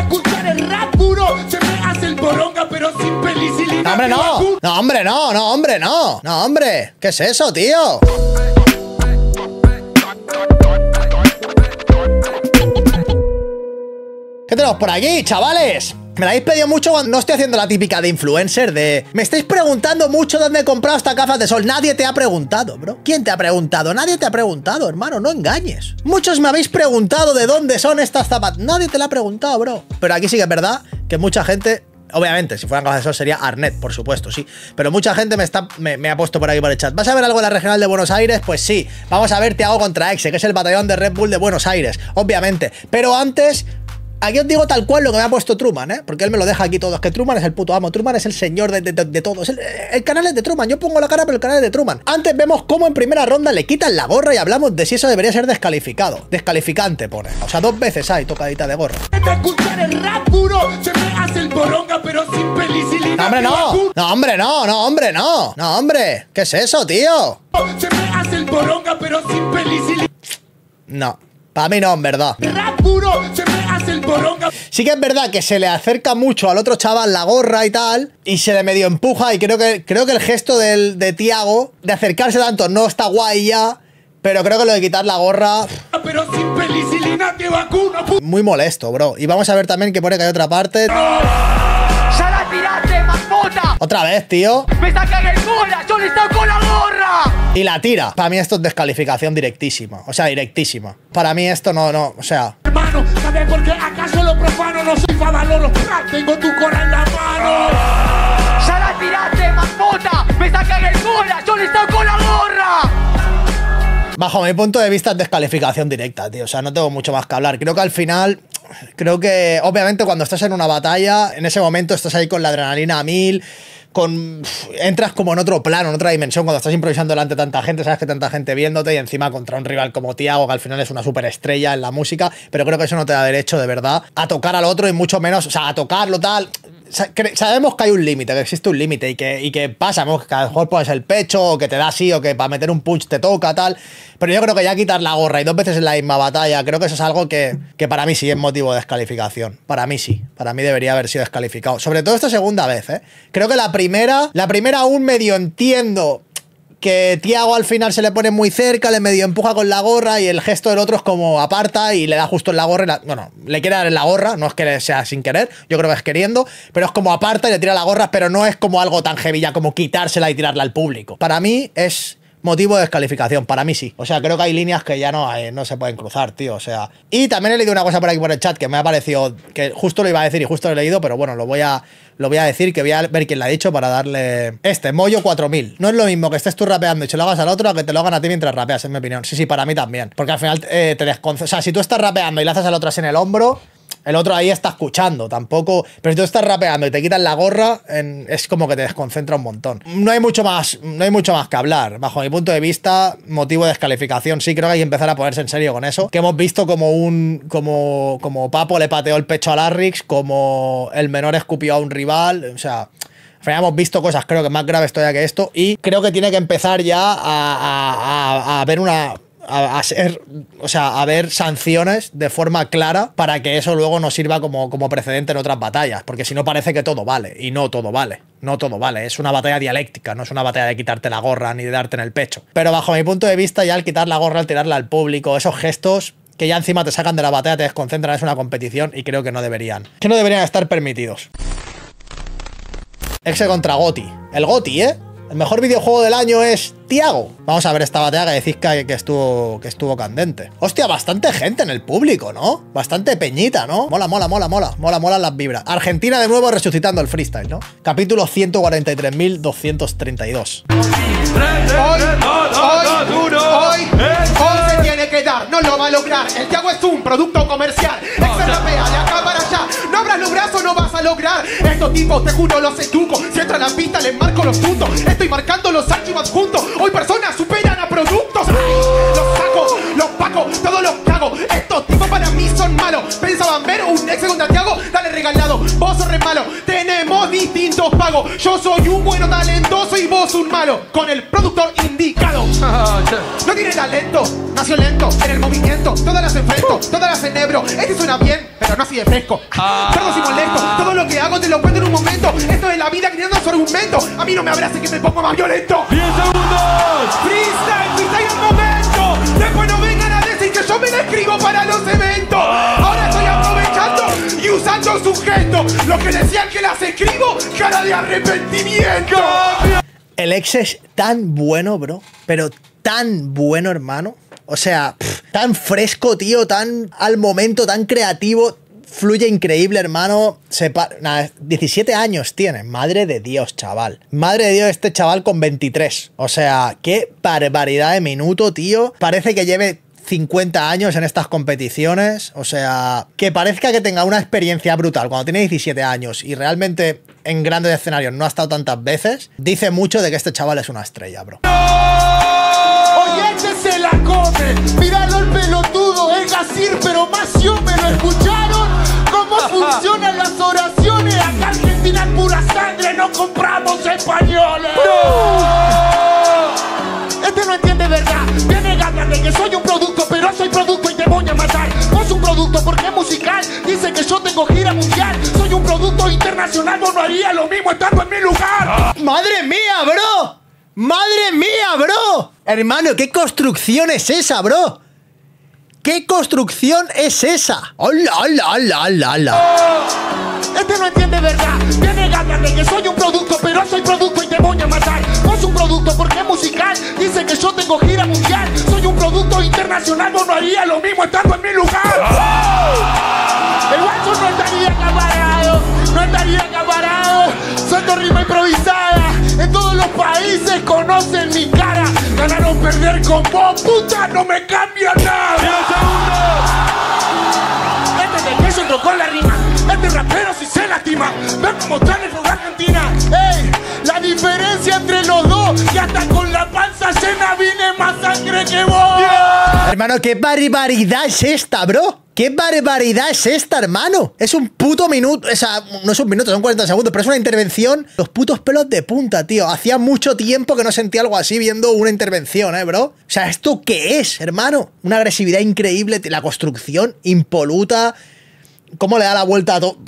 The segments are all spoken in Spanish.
escuchar el rap puro, se me hace el boronga, pero sin pelicilina. No, hombre, no. No, hombre, no, no, hombre, no. No, hombre. ¿Qué es eso, tío? ¿Qué tenemos por aquí, chavales? Me la habéis pedido mucho cuando no estoy haciendo la típica de influencer de... Me estáis preguntando mucho dónde he comprado estas gafas de sol. Nadie te ha preguntado, bro. ¿Quién te ha preguntado? Nadie te ha preguntado, hermano. No engañes. Muchos me habéis preguntado de dónde son estas zapatas. Nadie te la ha preguntado, bro. Pero aquí sí que es verdad que mucha gente Obviamente, si fueran gafas de sol sería Arnet, por supuesto, sí. Pero mucha gente me, está, me, ha puesto por aquí por el chat. ¿Vas a ver algo en la regional de Buenos Aires? Pues sí. Vamos a ver Hago contra Exe, que es el batallón de Red Bull de Buenos Aires, obviamente. Pero antes, Aquí os digo tal cual lo que me ha puesto Truman, ¿eh? Porque él me lo deja aquí todo. Es que Truman es el puto amo. Truman es el señor de, de, todos. El, el, canal es de Truman. Yo pongo la cara, pero el canal es de Truman. Antes vemos cómo en primera ronda le quitan la gorra y hablamos de si eso debería ser descalificado. Descalificante, pone. O sea, dos veces hay tocadita de gorra. escuchar el rap puro, se me hace el boronga, pero sin pelicilina. No, hombre, no. No, hombre, no. No, hombre, no. No, hombre. ¿Qué es eso, tío? Se me hace el boronga, pero sin. No. Para mí no, en verdad. Rap puro, se me el. Sí que es verdad que se le acerca mucho al otro chaval la gorra y tal, y se le medio empuja, y creo que, creo que el gesto del, de Tiago, de acercarse tanto, no está guay ya, pero creo que lo de quitar la gorra... Pero sin penicilina que vacuna. Muy molesto, bro. Y vamos a ver también que pone que hay otra parte... ¡Ya la tiraste, mamota! Otra vez, tío. ¡Me sacan el cola! ¡Yo le con la gorra! Y la tira. Para mí esto es descalificación directísima. O sea, directísima. Para mí esto no, no, o sea... Hermano, ¿sabes por qué lo profano no soy favaloro? Tengo tu cora en la mano. ¡Ya la tiraste, mamota! ¡Me sacan el cola! ¡Yo le con la gorra! Bajo mi punto de vista es descalificación directa, tío. O sea, no tengo mucho más que hablar. Creo que al final creo que obviamente cuando estás en una batalla, en ese momento estás ahí con la adrenalina a mil, con entras como en otro plano, en otra dimensión, cuando estás improvisando delante de tanta gente, sabes que tanta gente viéndote y encima contra un rival como Tiago, que al final es una superestrella en la música, pero creo que eso no te da derecho de verdad a tocar al otro y mucho menos, o sea, a tocarlo tal, sabemos que hay un límite, que existe un límite y que, y que pasa, que a lo mejor pones el pecho o que te da así o que para meter un punch te toca, tal. Pero yo creo que ya quitar la gorra y dos veces en la misma batalla, creo que eso es algo que, que para mí sí es motivo de descalificación. Para mí sí, para mí debería haber sido descalificado. Sobre todo esta segunda vez, ¿eh? Creo que la primera, la primera aún medio entiendo que Tiago al final se le pone muy cerca, le medio empuja con la gorra y el gesto del otro es como aparta y le da justo en la gorra. bueno, le quiere dar en la gorra, no es que sea sin querer, yo creo que es queriendo, pero es como aparta y le tira la gorra, pero no es como algo tan heavy como quitársela y tirarla al público. Para mí es motivo de descalificación. Para mí sí. O sea, creo que hay líneas que ya no, eh, no se pueden cruzar, tío. O sea. Y también he leído una cosa por aquí por el chat que me ha parecido. que justo lo iba a decir y justo lo he leído, pero bueno, lo voy a. Lo voy a decir, que voy a ver quién lo ha dicho para darle. Este, Moyo 4000. No es lo mismo que estés tú rapeando y se lo hagas al otro a que te lo hagan a ti mientras rapeas, en mi opinión. Sí, sí, para mí también. Porque al final eh, te desconcentra. O sea, si tú estás rapeando y le haces al otro así en el hombro, el otro ahí está escuchando, tampoco. Pero si tú estás rapeando y te quitan la gorra, es como que te desconcentra un montón. No hay mucho más, no hay mucho más que hablar. Bajo mi punto de vista, motivo de descalificación. Sí, creo que hay que empezar a ponerse en serio con eso. Que hemos visto como un. como. como Papo le pateó el pecho a Larrix, como el menor escupió a un rival. O sea. hemos visto cosas, creo que más graves todavía que esto. Y creo que tiene que empezar ya a, a, a ver una a, ser, o sea, a ver sanciones de forma clara para que eso luego nos sirva como, como precedente en otras batallas, porque si no parece que todo vale, y no todo vale, no todo vale, es una batalla dialéctica, no es una batalla de quitarte la gorra ni de darte en el pecho. Pero bajo mi punto de vista, ya al quitar la gorra, al tirarla al público, esos gestos que ya encima te sacan de la batalla, te desconcentran, es una competición y creo que no deberían, que no deberían estar permitidos. Exe contra Goti. El Goti, ¿eh? El mejor videojuego del año es Tiago. Vamos a ver esta batalla que decís que, estuvo, que estuvo candente. Hostia, bastante gente en el público, ¿no? Bastante peñita, ¿no? Mola, mola, mola, mola. Mola, mola las vibras. Argentina de nuevo resucitando el freestyle, ¿no? Capítulo 143.232. Hoy, hoy, hoy, hoy se tiene que dar, no lo va a lograr. El Tiago es un producto comercial. Ex rapea de no vas a lograr. Estos tipos, te juro, los educo. Si entra a la pista, les marco los puntos. Estoy marcando los archivos juntos. Hoy personas superan a productos. Los saco, los paco, todos los cago. Estos tipos para mí son malos. Pensaban ver un ex contra Tiago, dale regalado. Vos sos re malo. Tenemos distintos pagos. Yo soy un bueno talentoso y vos un malo. Con el productor indicado. No tiene talento, nació lento en el movimiento. Todas las enfrento, todas las enebro. Este suena bien pero no así de fresco. Ah. Perdón si molesto, todo lo que hago te lo cuento en un momento. Esto es la vida creando su argumento. A mí no me abrace que me pongo más violento. 10 segundos. Freestyle, freestyle el momento. Después no vengan a decir que yo me la escribo para los eventos. Ahora estoy aprovechando y usando su gesto. Lo que decían que las escribo, cara de arrepentimiento. El ex es tan bueno, bro. Pero tan bueno, hermano. O sea, tan fresco, tío. Tan al momento, tan creativo. Fluye increíble, hermano. Se pa- nada, 17 años tiene. Madre de Dios, chaval. Madre de Dios, este chaval con 23. O sea, qué barbaridad de minuto, tío. Parece que lleve 50 años en estas competiciones. O sea, que parezca que tenga una experiencia brutal cuando tiene 17 años y realmente en grandes escenarios no ha estado tantas veces. Dice mucho de que este chaval es una estrella, bro. Come. Míralo el pelotudo, es Gasir, pero más yo me lo escucharon. ¿Cómo funcionan las oraciones? Acá Argentina es pura sangre, no compramos españoles. Este no entiende verdad. Viene ganas de que soy un producto, pero soy producto y te voy a matar. Vos un producto porque es musical. Dice que yo tengo gira mundial. Soy un producto internacional, vos no haría lo mismo estando en mi lugar. ¡Madre mía, bro! ¡Madre mía, bro! Hermano, ¿qué construcción es esa, bro? ¿Qué construcción es esa? ¡Hola, hola, hola, hola, hola! Este no entiende verdad. Viene ganas de que soy un producto, pero soy producto y te voy a matar. Vos un producto porque es musical. Dice que yo tengo gira mundial. Soy un producto internacional, no haría lo mismo estando en mi lugar. El guacho no estaría acaparado, no estaría acaparado. Suelto rima improvisada. En todos los países conocen mi cara. Ganar o perder con vos, puta, no me cambia 10 nada. segundos. Este con la rima. Este rapero si se lastima. Ven cómo está el de Argentina. Ey, la diferencia entre los dos. Que hasta con la panza llena vine más sangre que vos. Hermano, ¿qué barbaridad es esta, bro? ¿Qué barbaridad es esta, hermano? Es un puto minuto. O sea, no es un minuto, son 40 segundos, pero es una intervención. Los putos pelos de punta, tío. Hacía mucho tiempo que no sentía algo así viendo una intervención, ¿eh, bro? O sea, ¿esto qué es, hermano? Una agresividad increíble, la construcción impoluta. ¿Cómo le da la vuelta a todo?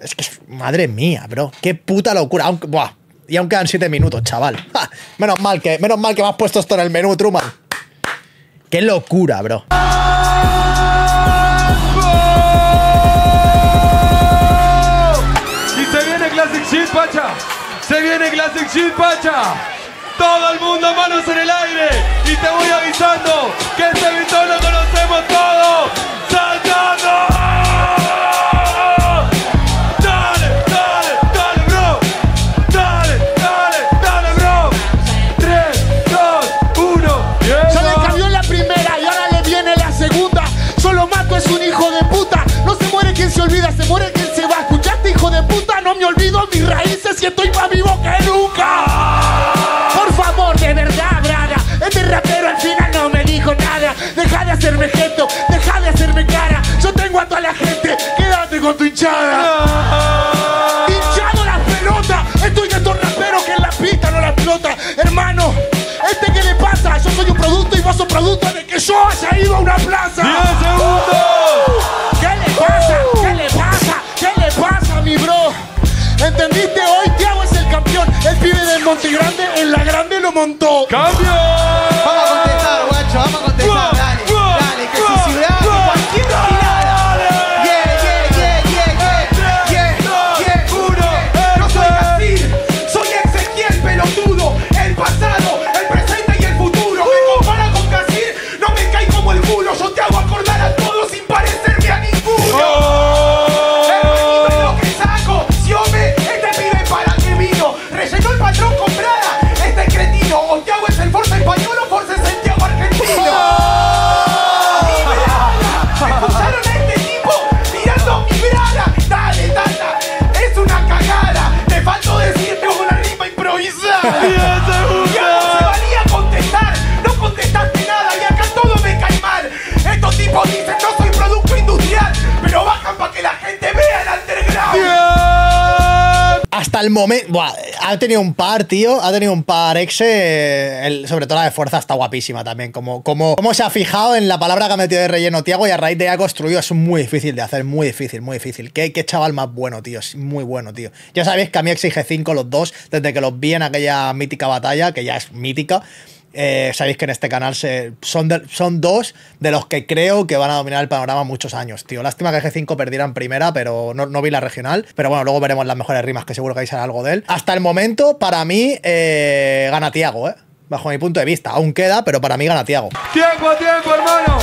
Es que, madre mía, bro. Qué puta locura. Buah. Y aún quedan 7 minutos, chaval. Ja, menos mal que, menos mal que me has puesto esto en el menú, Truman. Qué locura, bro. Viene Classic Shit, Pacha. Se viene Classic Shit, Pacha. Todo el mundo manos en el aire. Y te voy avisando que este beatón lo conocemos todos. Mis raíces y estoy más vivo que nunca. Por favor, de verdad, Braga. Este rapero al final no me dijo nada. Deja de hacerme gesto, deja de hacerme cara. Yo tengo a toda la gente, quédate con tu hinchada. Hinchado las pelotas, estoy de estos raperos que en la pista no la explota. Hermano, ¿este qué le pasa? Yo soy un producto y vos sos producto de que yo haya ido a una plaza. 10 segundos. ¿Qué le pasa? Hoy Tiago es el campeón. El pibe del Monte Grande en la grande lo montó. ¡Cambio! Vamos a contestar, guacho, vamos a contestar. Hasta el momento. Ha tenido un par, tío. Ha tenido un par exe. sobre todo la de fuerza está guapísima también. Como, como, se ha fijado en la palabra que ha metido de relleno Tiago y a raíz de ya construido. Es muy difícil de hacer, muy difícil, muy difícil. Qué, qué chaval más bueno, tío. Es muy bueno, tío. Ya sabéis que a mí exige 5 los dos, desde que los vi en aquella mítica batalla, que ya es mítica. Eh, sabéis que en este canal se, son, de- son dos de los que creo que van a dominar el panorama muchos años, tío. Lástima que G5 perdiera en primera, pero no, no vi la regional. Pero bueno, luego veremos las mejores rimas, que seguro que ahí sale algo de él. Hasta el momento, para mí, eh, gana Tiago, ¿eh? Bajo mi punto de vista. Aún queda, pero para mí gana Tiago. Tiempo, tiempo, hermano.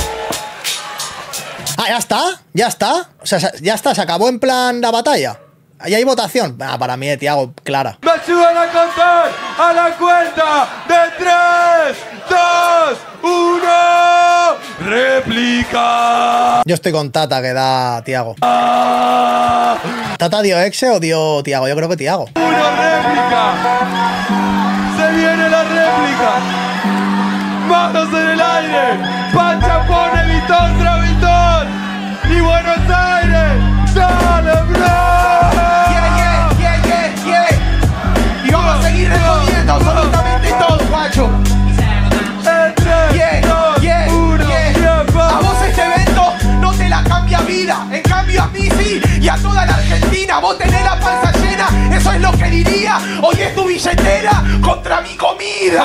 Ah, ya está, ya está. O sea, ya está, se acabó en plan la batalla. Ahí hay votación. Ah, para mí Tiago, clara. Me ayudan a contar a la cuenta de 3, 2, 1. Réplica. Yo estoy con Tata que da Tiago. Ah, ¿Tata dio exe o dio Tiago? Yo creo que Tiago. Una réplica. Se viene la réplica. Manos en el aire. Pancha pone Vitón. Y a toda la Argentina. Vos tenés la panza llena. Eso es lo que diría. Hoy es tu billetera contra mi comida.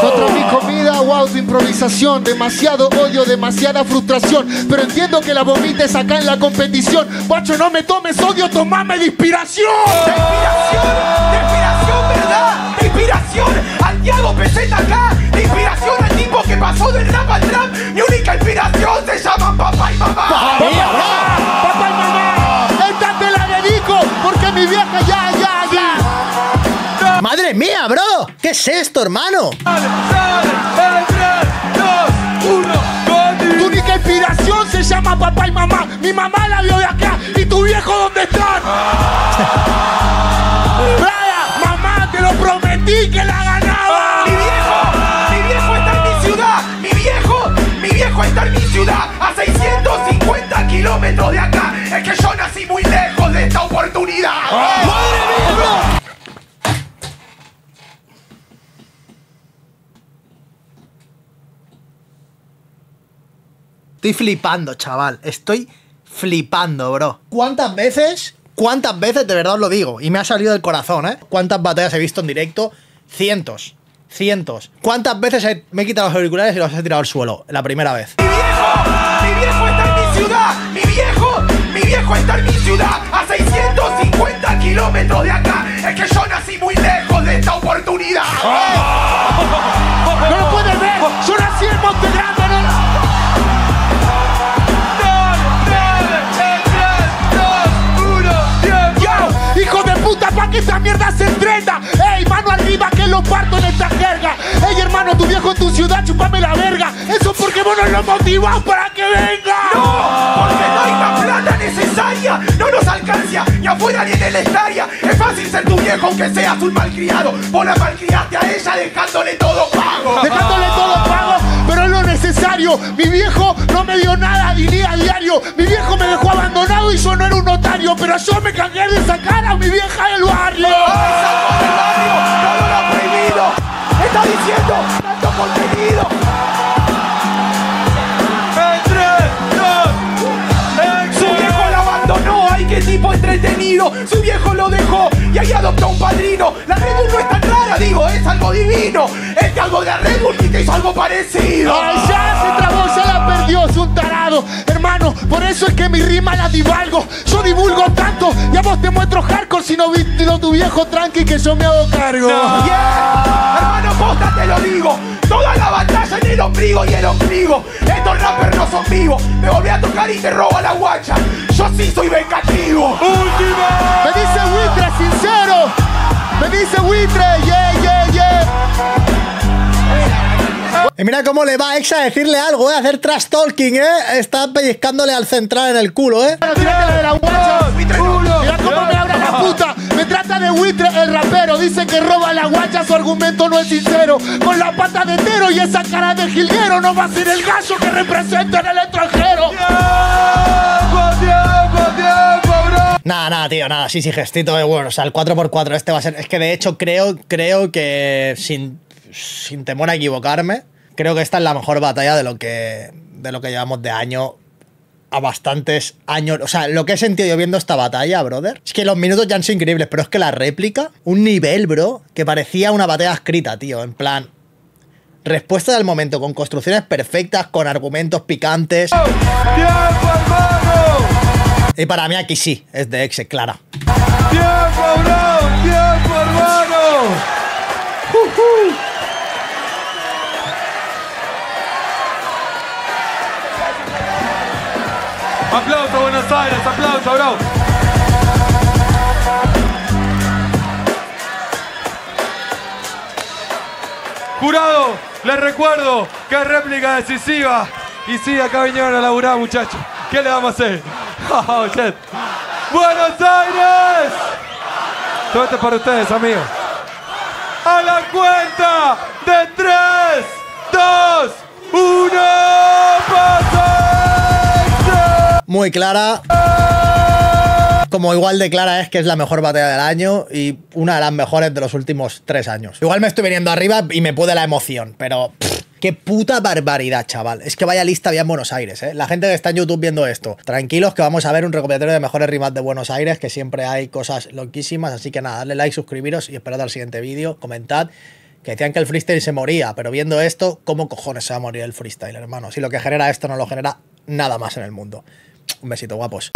Contra mi comida, wow, tu improvisación. Demasiado odio, demasiada frustración. Pero entiendo que la vomites acá en la competición. Guacho, no me tomes odio, tomame de inspiración. De inspiración, de inspiración, ¿verdad? De inspiración al Diego Peseta acá. De inspiración al tipo que pasó del rap al trap. Mi única inspiración se llama papá y mamá. Papá, mi vieja ya, ya, ya. ¡Madre mía, bro! ¿Qué es esto, hermano? Dale, dale. En tres, dos, uno. Tu única inspiración se llama papá y mamá. Mi mamá la vio de acá. ¿Y tu viejo dónde están? Brian, mamá, te lo prometí que la ganaba. Mi viejo, mi viejo está en mi ciudad. Mi viejo, mi viejo está en mi ciudad. A 650 kilómetros de acá. ¡Madre mía, bro! Estoy flipando, chaval. Estoy flipando, bro. ¿Cuántas veces? ¿Cuántas veces? De verdad os lo digo. Y me ha salido del corazón, ¿eh? ¿Cuántas batallas he visto en directo? Cientos. Cientos. ¿Cuántas veces he- me he quitado los auriculares y los he tirado al suelo? La primera vez. Mi viejo, mi viejo está en mi ciudad. Mi viejo, mi viejo está en mi ciudad. A 650 kilómetros de acá. Es que yo nací muy lejos de esta oportunidad. No lo puedes ver. Yo nací en Monte Grande. no-. Yo, hijo de puta, pa' que esa mierda se entrena. Ey, mano arriba que lo parto en esta jerga. Ey, hermano, tu viejo en tu ciudad, chupame la verga. Eso porque vos nos lo motivás para viejo aunque seas un malcriado. Vos la malcriaste a ella dejándole todo pago. Dejándole todo pago, pero es lo necesario. Mi viejo no me dio nada ni día a diario. Mi viejo me dejó abandonado y yo no era un notario. Pero yo me cagué de sacar a mi vieja del barrio. ¡Ay, saco del barrio! ¡Todo lo prohibido! ¡Está diciendo tanto contenido! En tres, dos, Su viejo la abandonó, ay qué tipo entretenido. Su viejo y adoptó un padrino. La Red Bull no es tan rara, digo, es algo divino. Es de algo de la Red Bull y te hizo algo parecido. Ay, ya se trabó, ya la perdió, es un tarado. Hermano, por eso es que mi rima la divalgo. Yo divulgo tanto y a vos te muestro hardcore si no viste tu viejo tranqui que yo me hago cargo. Yeah. Hermano, posta te lo digo. Toda la batalla en el ombligo y el ombligo. Son vivos. Me volví a tocar y te robo la guacha. Yo sí soy vengativo. última. Me dice Buitre, sincero. Me dice Buitre, yeah, yeah, yeah. Y mira cómo le va a Exa a decirle algo, ¿eh? A hacer trash talking, ¿eh? Está pellizcándole al central en el culo, ¿eh? Bueno, tírate la de la guacha. Buitre me trata de buitre el rapero. Dice que roba la guacha, su argumento no es sincero. Con la pata de tero y esa cara de jilguero no va a ser el gallo que representa en el extranjero. Tiempo, tiempo, tiempo, bro. Nada, nada, tío, nada. Sí, sí, gestito de bueno. O sea, el 4x4 este va a ser. Es que de hecho creo, creo que sin, sin temor a equivocarme, creo que esta es la mejor batalla de lo que, de lo que llevamos de año a bastantes años. O sea, lo que he sentido yo viendo esta batalla, brother, es que los minutos ya han sido increíbles, pero es que la réplica, un nivel, bro, que parecía una batalla escrita, tío. En plan, respuesta del momento, con construcciones perfectas, con argumentos picantes. ¡Tiempo, hermano! Y para mí aquí sí, es de exe, clara. ¡Tiempo, bro! ¡Tiempo, hermano! Aplauso, Buenos Aires, aplauso, bro. Jurado, les recuerdo que es réplica decisiva. Y sí, acá vinieron a laburar, muchachos. ¿Qué le vamos a hacer? Oh. ¡Buenos Aires! Todo esto es para ustedes, amigos. A la cuenta de 3, 2, 1, ¡pasa! Muy clara. Como igual de clara es que es la mejor batalla del año y una de las mejores de los últimos tres años. Igual me estoy viniendo arriba y me puede la emoción, pero qué puta barbaridad, chaval. Es que vaya lista había en Buenos Aires, ¿eh? La gente que está en YouTube viendo esto, tranquilos que vamos a ver un recopilatorio de mejores rimas de Buenos Aires, que siempre hay cosas loquísimas, así que nada, darle like, suscribiros y esperad al siguiente vídeo, comentad. Que decían que el freestyle se moría, pero viendo esto, ¿cómo cojones se va a morir el freestyle, hermano? Si lo que genera esto no lo genera nada más en el mundo. Un besito, guapos.